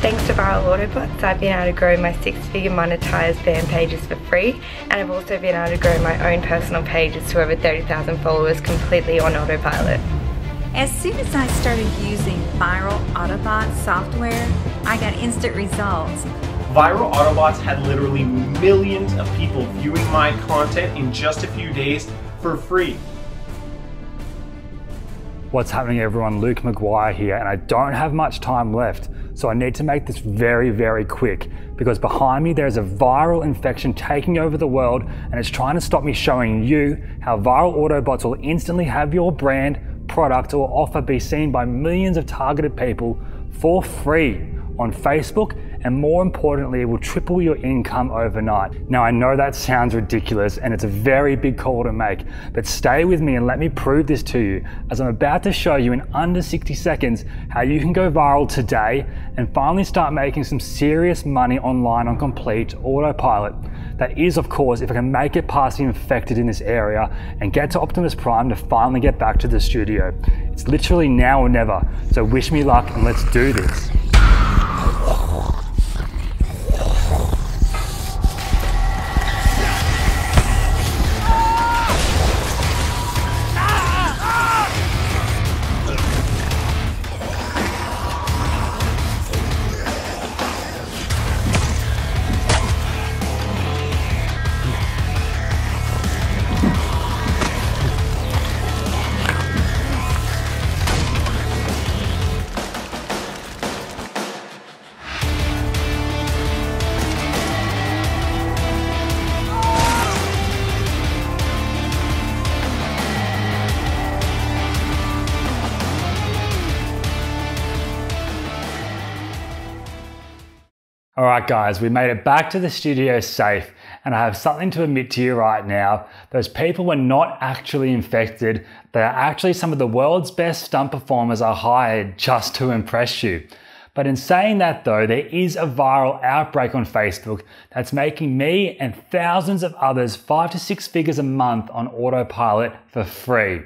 Thanks to Viral Autobots, I've been able to grow my six-figure monetized fan pages for free, and I've also been able to grow my own personal pages to over 30,000 followers completely on autopilot. As soon as I started using Viral Autobots software, I got instant results. Viral Autobots had literally millions of people viewing my content in just a few days for free. What's happening everyone, Luke Maguire here, and I don't have much time left, so I need to make this very, very quick because behind me there's a viral infection taking over the world and it's trying to stop me showing you how viral Autobots will instantly have your brand, product, or offer be seen by millions of targeted people for free on Facebook and more importantly, it will triple your income overnight. Now, I know that sounds ridiculous and it's a very big call to make, but stay with me and let me prove this to you as I'm about to show you in under 60 seconds how you can go viral today and finally start making some serious money online on complete autopilot. That is, of course, if I can make it past the infected in this area and get to Optimus Prime to finally get back to the studio. It's literally now or never, so wish me luck and let's do this. All right, guys, we made it back to the studio safe, and I have something to admit to you right now. Those people were not actually infected. They are actually some of the world's best stunt performers I hired just to impress you. But in saying that though, there is a viral outbreak on Facebook that's making me and thousands of others five to six figures a month on autopilot for free.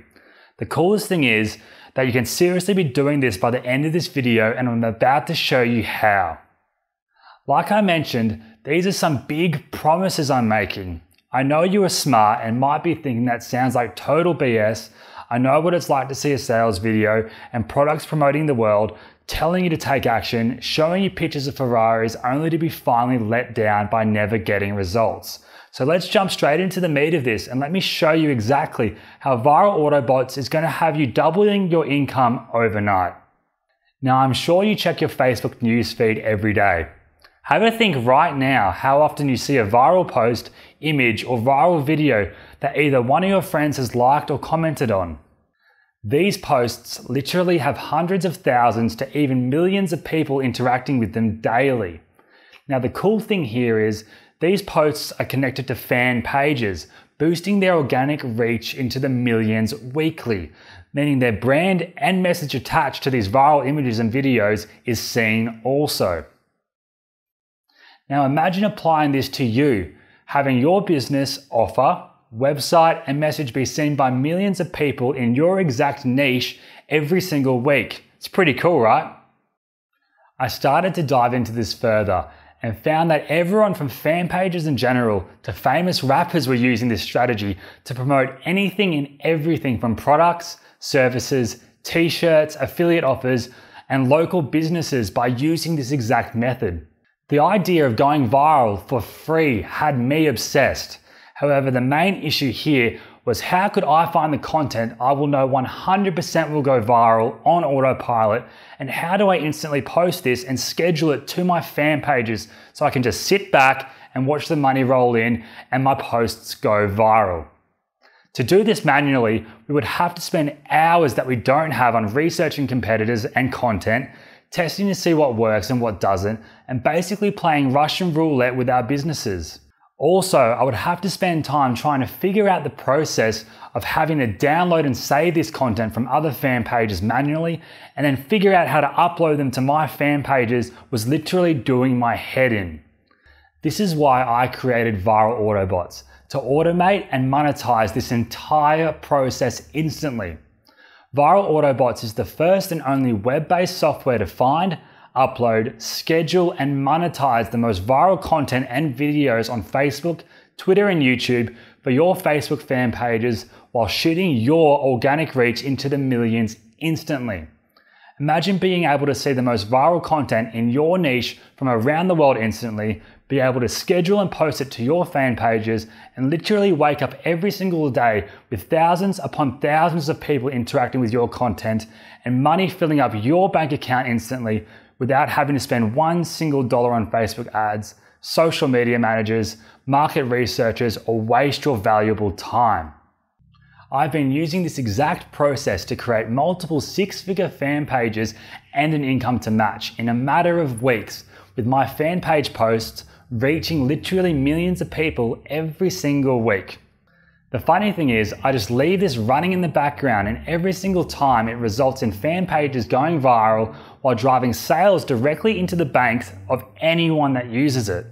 The coolest thing is that you can seriously be doing this by the end of this video and I'm about to show you how. Like I mentioned, these are some big promises I'm making. I know you are smart and might be thinking that sounds like total BS. I know what it's like to see a sales video and products promoting the world, telling you to take action, showing you pictures of Ferraris only to be finally let down by never getting results. So let's jump straight into the meat of this and let me show you exactly how Viral Autobots is going to have you doubling your income overnight. Now I'm sure you check your Facebook newsfeed every day. Have a think right now how often you see a viral post, image, or viral video that either one of your friends has liked or commented on. These posts literally have hundreds of thousands to even millions of people interacting with them daily. Now, the cool thing here is these posts are connected to fan pages, boosting their organic reach into the millions weekly, meaning their brand and message attached to these viral images and videos is seen also. Now imagine applying this to you, having your business offer, website, and message be seen by millions of people in your exact niche every single week. It's pretty cool, right? I started to dive into this further and found that everyone from fan pages in general to famous rappers were using this strategy to promote anything and everything from products, services, t shirts, affiliate offers, and local businesses by using this exact method. The idea of going viral for free had me obsessed. However, the main issue here was how could I find the content I will know 100% will go viral on autopilot and how do I instantly post this and schedule it to my fan pages so I can just sit back and watch the money roll in and my posts go viral. To do this manually, we would have to spend hours that we don't have on researching competitors and content, testing to see what works and what doesn't, and basically playing Russian roulette with our businesses. Also, I would have to spend time trying to figure out the process of having to download and save this content from other fan pages manually and then figure out how to upload them to my fan pages was literally doing my head in. This is why I created Viral Autobots to automate and monetize this entire process instantly. Viral Autobots is the first and only web-based software to find, upload, schedule, and monetize the most viral content and videos on Facebook, Twitter, and YouTube for your Facebook fan pages while shooting your organic reach into the millions instantly. Imagine being able to see the most viral content in your niche from around the world instantly, be able to schedule and post it to your fan pages, and literally wake up every single day with thousands upon thousands of people interacting with your content and money filling up your bank account instantly without having to spend one single dollar on Facebook ads, social media managers, market researchers, or waste your valuable time. I've been using this exact process to create multiple six figure fan pages and an income to match in a matter of weeks, with my fan page posts reaching literally millions of people every single week. The funny thing is, I just leave this running in the background, and every single time it results in fan pages going viral while driving sales directly into the banks of anyone that uses it.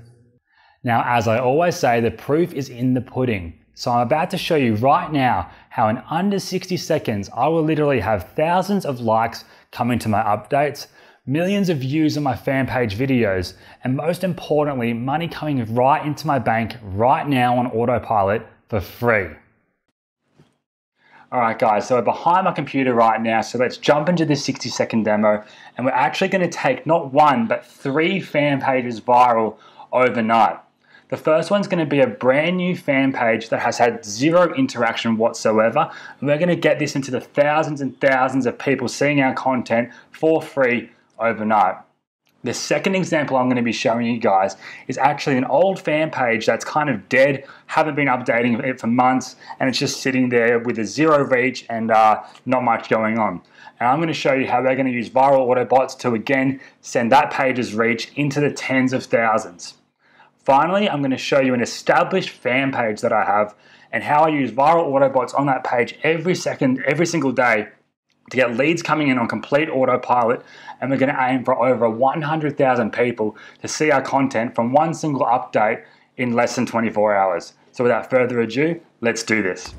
Now, as I always say, the proof is in the pudding. So I'm about to show you right now how in under 60 seconds, I will literally have thousands of likes coming to my updates, millions of views on my fan page videos, and most importantly, money coming right into my bank right now on autopilot for free. All right, guys, so we're behind my computer right now, so let's jump into this 60 second demo, and we're actually gonna take not one, but three fan pages viral overnight. The first one's going to be a brand new fan page that has had zero interaction whatsoever. And we're going to get this into the thousands and thousands of people seeing our content for free overnight. The second example I'm going to be showing you guys is actually an old fan page that's kind of dead, haven't been updating it for months, and it's just sitting there with a zero reach and uh, not much going on. And I'm going to show you how we're going to use viral Autobots to again send that page's reach into the tens of thousands. Finally, I'm going to show you an established fan page that I have and how I use viral Autobots on that page every second, every single day to get leads coming in on complete autopilot. And we're going to aim for over 100,000 people to see our content from one single update in less than 24 hours. So without further ado, let's do this.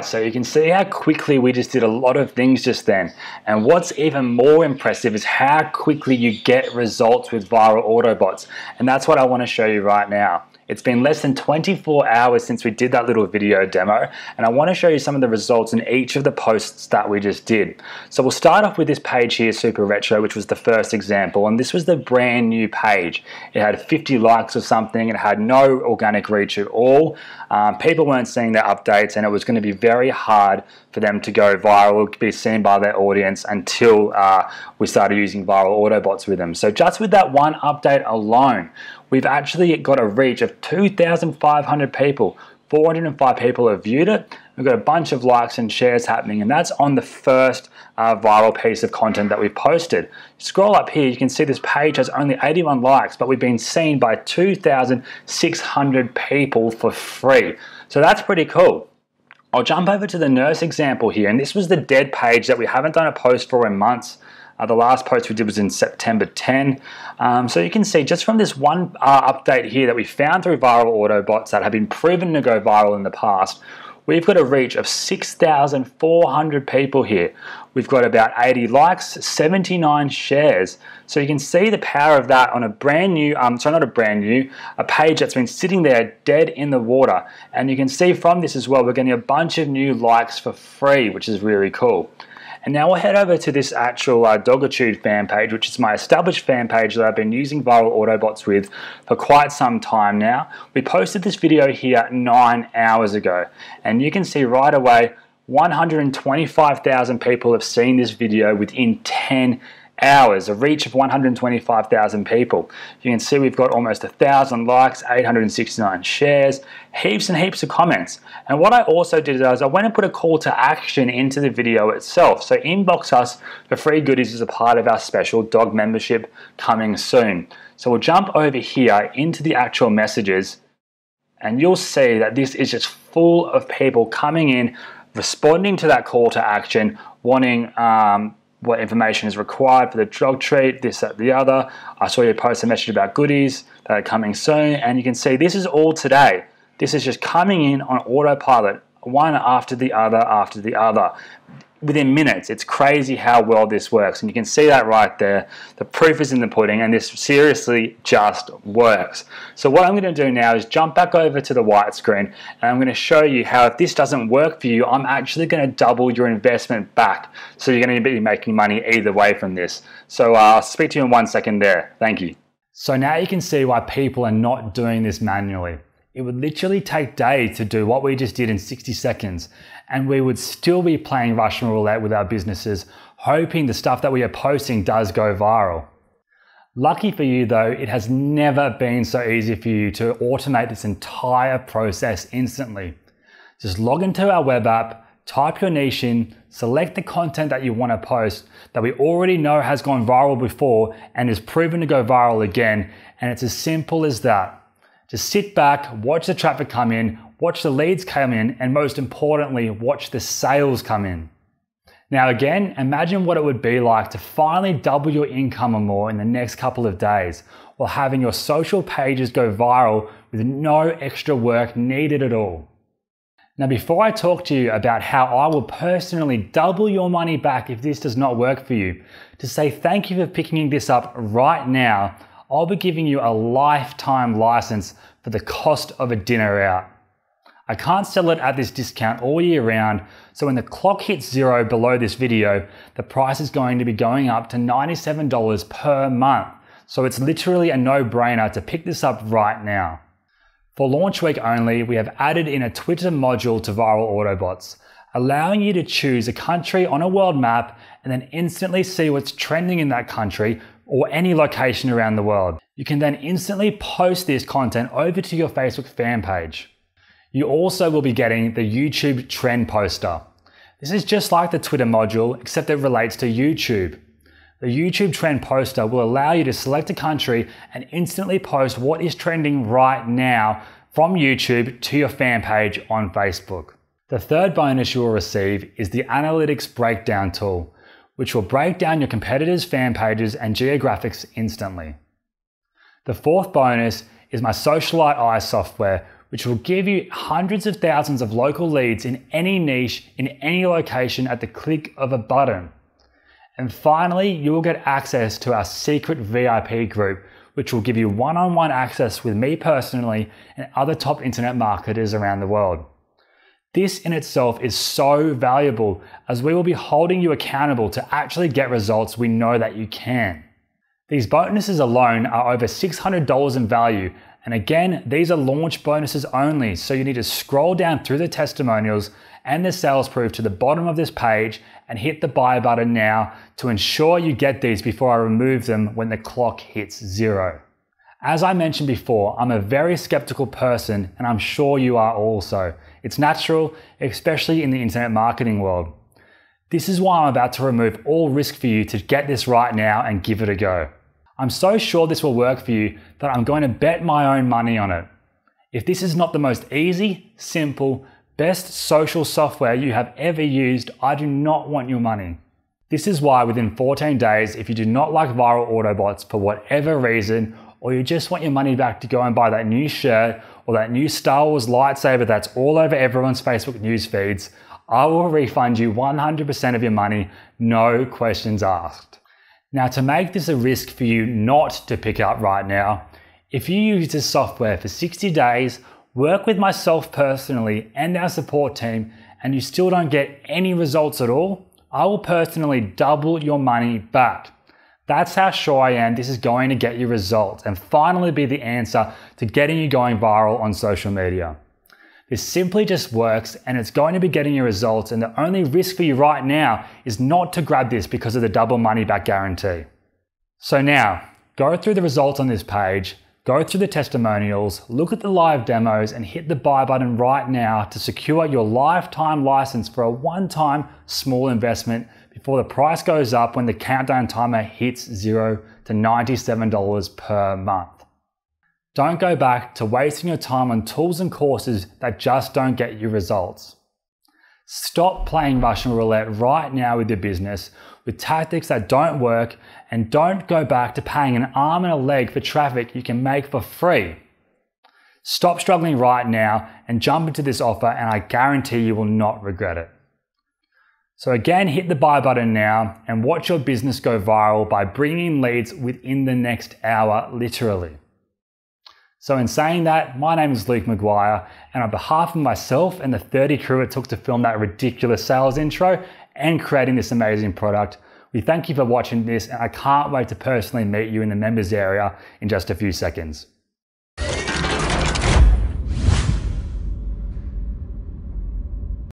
So you can see how quickly we just did a lot of things just then. And what's even more impressive is how quickly you get results with viral Autobots. And that's what I want to show you right now. It's been less than 24 hours since we did that little video demo, and I want to show you some of the results in each of the posts that we just did. So we'll start off with this page here, Super Retro, which was the first example, and this was the brand new page. It had 50 likes or something, it had no organic reach at all. Um, people weren't seeing their updates, and it was going to be very hard for them to go viral, be seen by their audience until uh, we started using viral Autobots with them. So just with that one update alone, we've actually got a reach of 2,500 people 405 people have viewed it. We've got a bunch of likes and shares happening, and that's on the first uh, viral piece of content that we've posted. Scroll up here, you can see this page has only 81 likes, but we've been seen by 2,600 people for free. So that's pretty cool. I'll jump over to the nurse example here, and this was the dead page that we haven't done a post for in months. Uh, the last post we did was in September 10. Um, so you can see just from this one uh, update here that we found through viral Autobots that have been proven to go viral in the past, we've got a reach of 6,400 people here. We've got about 80 likes, 79 shares. So you can see the power of that on a brand new, um, sorry, not a brand new, a page that's been sitting there dead in the water. And you can see from this as well, we're getting a bunch of new likes for free, which is really cool. And now we'll head over to this actual uh, Dogitude fan page, which is my established fan page that I've been using Viral Autobots with for quite some time now. We posted this video here nine hours ago, and you can see right away 125,000 people have seen this video within 10 hours, a reach of 125,000 people. You can see we've got almost 1,000 likes, 869 shares, heaps and heaps of comments. And what I also did is I went and put a call to action into the video itself. So inbox us for free goodies as a part of our special dog membership coming soon. So we'll jump over here into the actual messages and you'll see that this is just full of people coming in, responding to that call to action, wanting um, what information is required for the drug treat, this, that, the other. I saw you post a message about goodies that are coming soon, and you can see this is all today. This is just coming in on autopilot, one after the other after the other within minutes. It's crazy how well this works. And you can see that right there. The proof is in the pudding and this seriously just works. So what I'm going to do now is jump back over to the white screen and I'm going to show you how if this doesn't work for you, I'm actually going to double your investment back. So you're going to be making money either way from this. So uh, I'll speak to you in one second there. Thank you. So now you can see why people are not doing this manually. It would literally take days to do what we just did in 60 seconds, and we would still be playing Russian roulette with our businesses, hoping the stuff that we are posting does go viral. Lucky for you though, it has never been so easy for you to automate this entire process instantly. Just log into our web app, type your niche in, select the content that you want to post that we already know has gone viral before and is proven to go viral again, and it's as simple as that. Just sit back, watch the traffic come in, watch the leads come in, and most importantly, watch the sales come in. Now, again, imagine what it would be like to finally double your income or more in the next couple of days while having your social pages go viral with no extra work needed at all. Now, before I talk to you about how I will personally double your money back if this does not work for you, to say thank you for picking this up right now, I'll be giving you a lifetime license for the cost of a dinner out. I can't sell it at this discount all year round, so when the clock hits zero below this video, the price is going to be going up to $97 per month. So it's literally a no-brainer to pick this up right now. For launch week only, we have added in a Twitter module to Viral Autobots, allowing you to choose a country on a world map and then instantly see what's trending in that country or any location around the world. You can then instantly post this content over to your Facebook fan page. You also will be getting the YouTube trend poster. This is just like the Twitter module, except it relates to YouTube. The YouTube trend poster will allow you to select a country and instantly post what is trending right now from YouTube to your fan page on Facebook. The third bonus you will receive is the Analytics Breakdown tool which will break down your competitors' fan pages and geographics instantly. The fourth bonus is my Socialite Eye software, which will give you hundreds of thousands of local leads in any niche, in any location at the click of a button. And finally, you will get access to our secret VIP group, which will give you one on one access with me personally and other top internet marketers around the world. This in itself is so valuable as we will be holding you accountable to actually get results we know that you can. These bonuses alone are over $600 in value, and again, these are launch bonuses only, so you need to scroll down through the testimonials and the sales proof to the bottom of this page and hit the buy button now to ensure you get these before I remove them when the clock hits zero. As I mentioned before, I'm a very skeptical person and I'm sure you are also. It's natural, especially in the internet marketing world. This is why I'm about to remove all risk for you to get this right now and give it a go. I'm so sure this will work for you that I'm going to bet my own money on it. If this is not the most easy, simple, best social software you have ever used, I do not want your money. This is why within 14 days, if you do not like viral Autobots for whatever reason, or you just want your money back to go and buy that new shirt or that new Star Wars lightsaber that's all over everyone's Facebook news feeds, I will refund you 100% of your money, no questions asked. Now, to make this a risk for you not to pick up right now, if you use this software for 60 days, work with myself personally and our support team, and you still don't get any results at all, I will personally double your money back. That's how sure I am this is going to get you results and finally be the answer to getting you going viral on social media. This simply just works and it's going to be getting you results and the only risk for you right now is not to grab this because of the double money back guarantee. So now, go through the results on this page, go through the testimonials, look at the live demos and hit the buy button right now to secure your lifetime license for a one-time small investment before the price goes up when the countdown timer hits zero to $97 per month. Don't go back to wasting your time on tools and courses that just don't get you results. Stop playing Russian roulette right now with your business with tactics that don't work and don't go back to paying an arm and a leg for traffic you can make for free. Stop struggling right now and jump into this offer and I guarantee you will not regret it. So again, hit the buy button now and watch your business go viral by bringing leads within the next hour, literally. So in saying that, my name is Luke Maguire, and on behalf of myself and the 30 crew it took to film that ridiculous sales intro and creating this amazing product, we thank you for watching this, and I can't wait to personally meet you in the members area in just a few seconds.